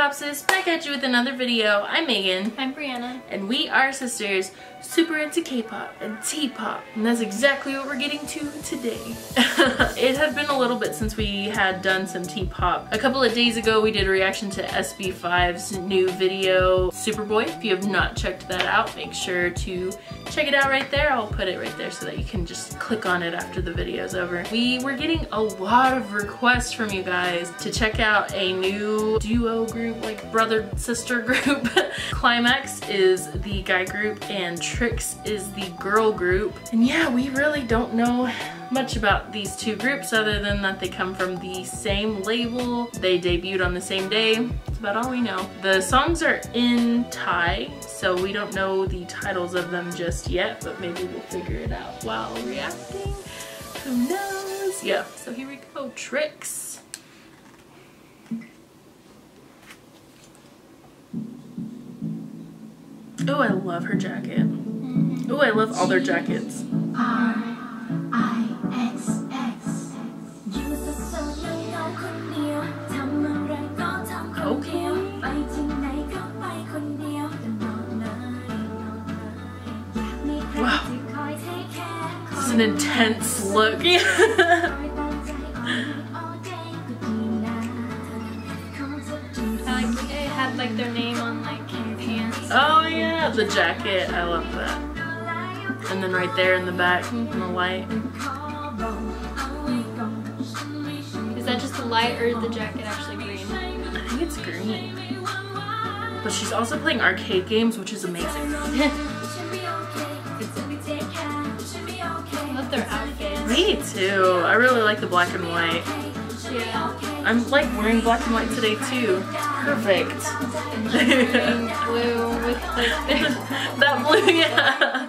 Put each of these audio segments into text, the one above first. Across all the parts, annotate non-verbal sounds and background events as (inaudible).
Popsis, back at you with another video. I'm Meagan. I'm Brianna. And we are sisters, super into K-pop and T-pop. And that's exactly what we're getting to today. (laughs) it had been a little bit since we had done some T-pop. A couple of days ago, we did a reaction to SBFIVE's new video, Superboy. If you have not checked that out, make sure to check it out right there. I'll put it right there so that you can just click on it after the video's over. We were getting a lot of requests from you guys to check out a new duo group, like brother sister (laughs) group. KLIMAXX is the guy group and TRIXX is the girl group. And yeah, we really don't know much about these two groups other than that they come from the same label. They debuted on the same day. That's about all we know. The songs are in Thai, so we don't know the titles of them just yet, but maybe we'll figure it out while reacting. Who knows? Yeah, so here we go. TRIXX. Oh, I love her jacket. Oh, I love all their jackets. Wow. This is an intense look. (laughs) I like it had like their name on like pants. oh yeah, the jacket. I love that. And then right there in the back, in the mm-hmm. light. Is that just the light or the jacket actually green? I think it's green. But she's also playing arcade games, which is amazing. (laughs) I love their outfits. Me too. I really like the black and white. Yeah. I'm like wearing black and white today too. Perfect. Blue with like (laughs) that blue, yeah.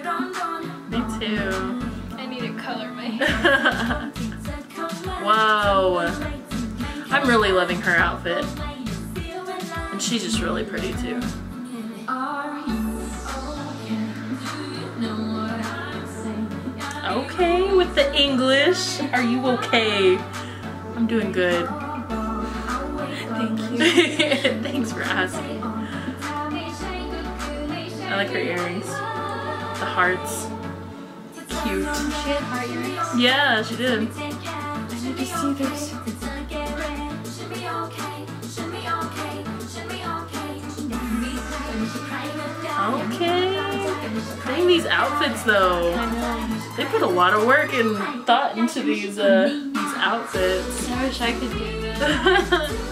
(laughs) wow. I'm really loving her outfit. And she's just really pretty too. Okay, with the English. Are you okay? I'm doing good. Thank you. (laughs) Thanks for asking. I like her earrings. The hearts. Cute. She had heart earrings. Yeah, she did. I to see this. Okay. Dang these outfits though. I know. They put a lot of work and thought into these uh these outfits. I wish I could do that. (laughs)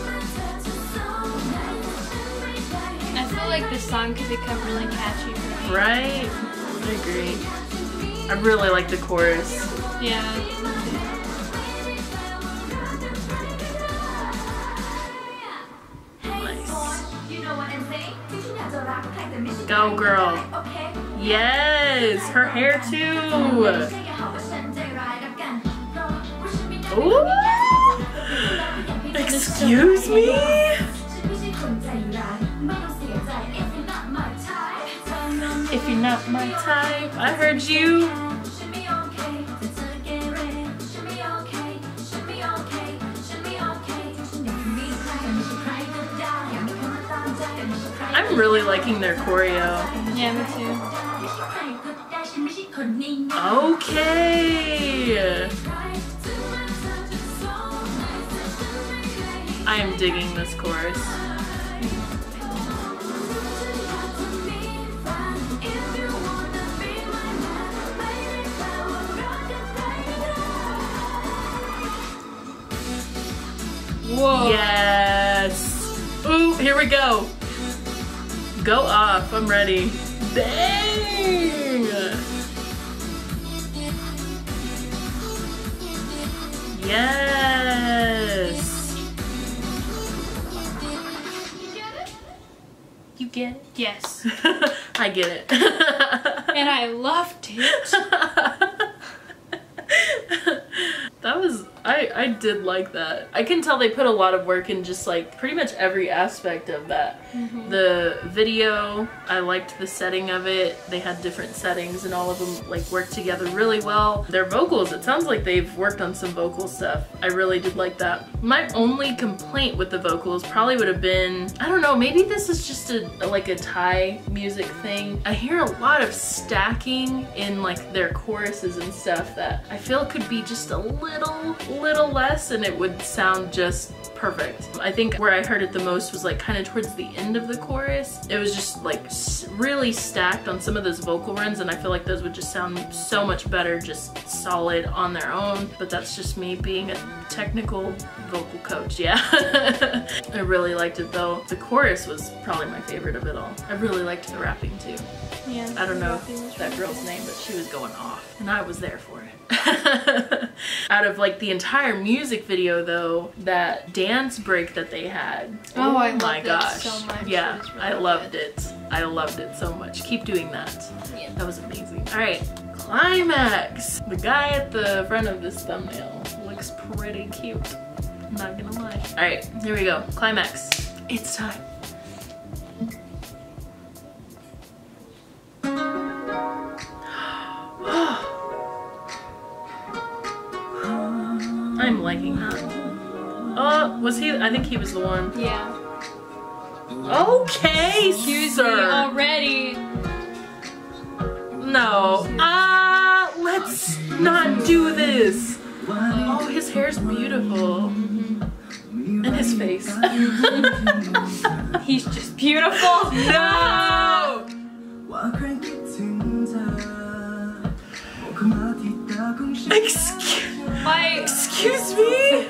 I feel like this song could become really catchy for me. right? I agree. I really like the chorus. Yeah. Nice. Go girl. Yes, her hair too. Ooh. Excuse me? If you're not my type, I heard you. I'm really liking their choreo. Yeah, me too. Okay. I am digging this chorus. Whoa. Yes. Ooh, here we go. Go off. I'm ready. Dang. Yes. You get it? Yes. (laughs) I get it. (laughs) and I loved it. (laughs) that was I I did like that. I can tell they put a lot of work in just like pretty much every aspect of that. Mm-hmm. The video, I liked the setting of it. They had different settings and all of them like worked together really well. Their vocals, it sounds like they've worked on some vocal stuff. I really did like that. My only complaint with the vocals probably would have been, I don't know, maybe this is just a like a Thai music thing. I hear a lot of stacking in like their choruses and stuff that I feel could be just a little, little less and it would sound just perfect. I think where I heard it the most was like kind of towards the end of the chorus. It was just like really stacked on some of those vocal runs and I feel like those would just sound so much better just solid on their own. But that's just me being a technical vocal coach, yeah. (laughs) I really liked it though. The chorus was probably my favorite of it all. I really liked the rapping too. Yeah. I don't know that girl's name, but she was going off, and I was there for it. (laughs) Out of like the entire music video, though, that dance break that they had. Oh, I oh my gosh! so much. Yeah, really I loved good. it. I loved it so much. Keep doing that. Yeah. That was amazing. All right, KLIMAXX. The guy at the front of this thumbnail looks pretty cute. I'm not gonna lie. All right, here we go. KLIMAXX. It's time. am him Oh, was he? I think he was the one. Yeah. Okay, Excuse sir. me already. No. Ah, uh, let's not do this. Oh, his hair's beautiful. Mm-hmm. And his face. (laughs) He's just beautiful. (laughs) No! Excuse excuse me?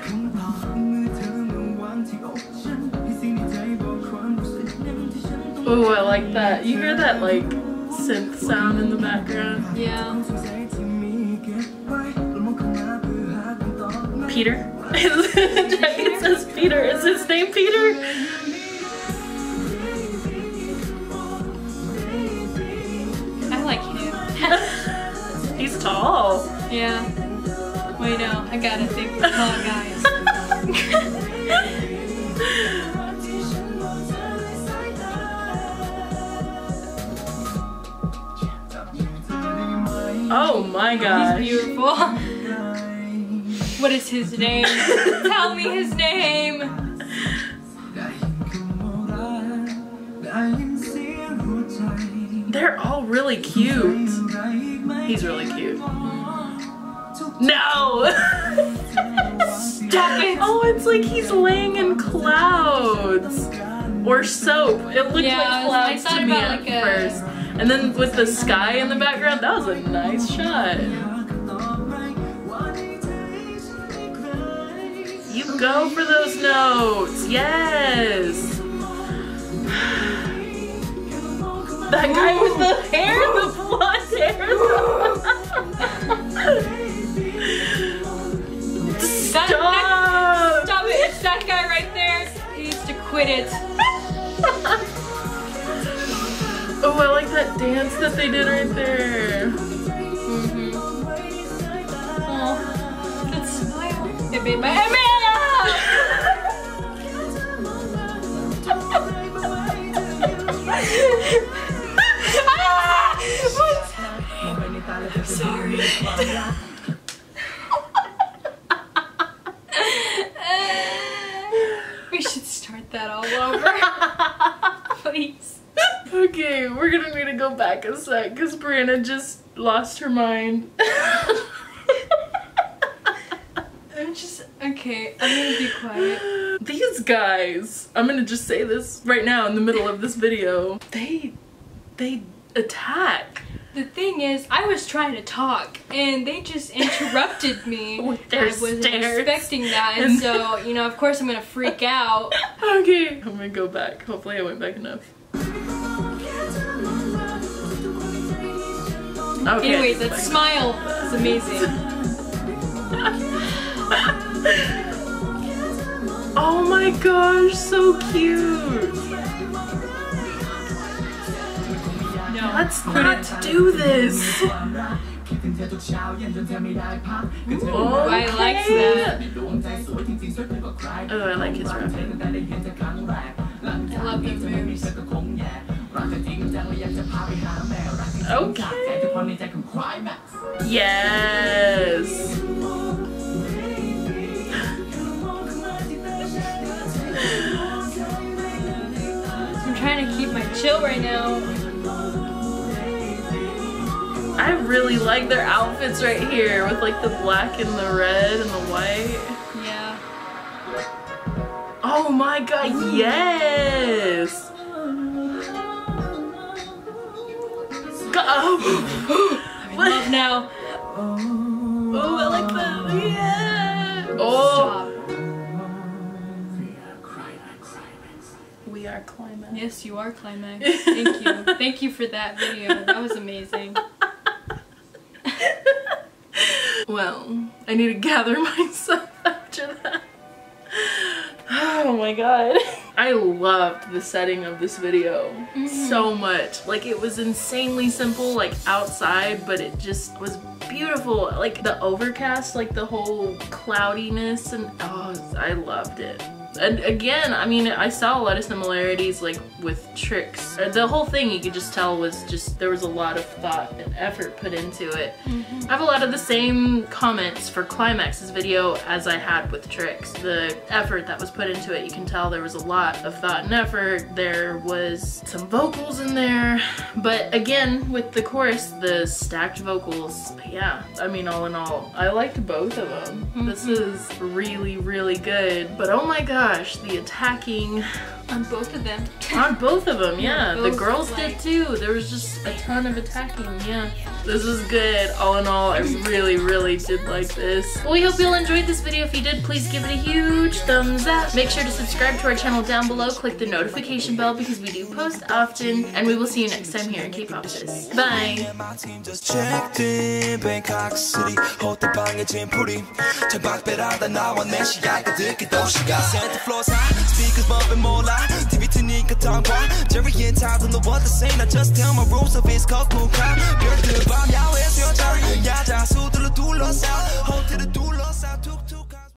Oh, I like that. You hear that, like, synth sound in the background? Yeah. Peter? (laughs) Jacket says Peter. Is his name Peter? (laughs) He's tall. Yeah. Wait, no, I gotta think. Come on, guys. oh my god. He's beautiful. what is his name? Tell me his name. They're all really cute. He's really cute. No! Stop it! Oh, it's like he's laying in clouds. Or soap. It looked yeah, like clouds to me at like first. And then with the sky in the background, that was a nice shot. You go for those notes. Yes! That guy with the hair, the blonde hair. (laughs) (laughs) quit it. (laughs) Oh, I like that dance that they did right there. Mm-hmm. Oh, that smile. It made my Emma! (laughs) (laughs) ah! What? Sorry. we should start that all over. Please. Okay, we're gonna need to go back a sec because Brianna just lost her mind. (laughs) I'm just okay. I'm gonna be quiet. These guys, I'm gonna just say this right now in the middle of this video. They, they attack The thing is, I was trying to talk and they just interrupted (laughs) me. with their I wasn't stares. expecting that, and And- so you know, of course, I'm gonna freak out. (laughs) Okay, I'm gonna go back. Hopefully, I went back enough. Okay. Anyway, that smile is amazing. (laughs) Oh my gosh, so cute. No, Let's not do this. Ooh, I like that. Oh, I like his rapping. I love your moves. Okay. Yes. I'm trying to keep my chill right now. I really like their outfits right here with like the black and the red and the white. Yeah. Oh my god, yes! (gasps) Go- (gasps) oh. Love now. Oh, I like that. Yeah. Oh, Stop. we are KLIMAXX. Yes, you are KLIMAXX. (laughs) Thank you. Thank you for that video. That was amazing. (laughs) Well, I need to gather (laughs) myself after that. (sighs) Oh my god. I loved the setting of this video mm-hmm. so much. Like it was insanely simple, like outside, but it just was beautiful. Like the overcast, like the whole cloudiness and oh, I loved it. And again, I mean, I saw a lot of similarities like with TRIXX. Uh, The whole thing you could just tell was just there was a lot of thought and effort put into it. I have a lot of the same comments for KLIMAXX's video as I had with TRIXX. The effort that was put into it, you can tell there was a lot of thought and effort. There was some vocals in there, but again, with the chorus, the stacked vocals, yeah, I mean, all in all, I liked both of them. This is really, really good, but oh my gosh, the attacking On both of them. (laughs) on both of them, yeah. The Both, girls did too. There was just a ton of attacking, yeah. This was good. All in all, I really, really did like this. Well, we hope you all enjoyed this video. If you did, please give it a huge thumbs up. Make sure to subscribe to our channel down below. Click the notification bell because we do post often. And we will see you next time here in Kpopsis. Bye! My team just checked in Bangkok City 호텔 방에 짐풀이 천박배라다 나와 내 시야가 듣기 도시가 Center floors high Speakers bumping more loud TV 트니까 tongue Jerry and Todd don't know what to say I just tell my rules of it's called cool crowd 별들 밤 야외에서 여자 야자 수들로 둘러싸 호텔을 둘러싸 툭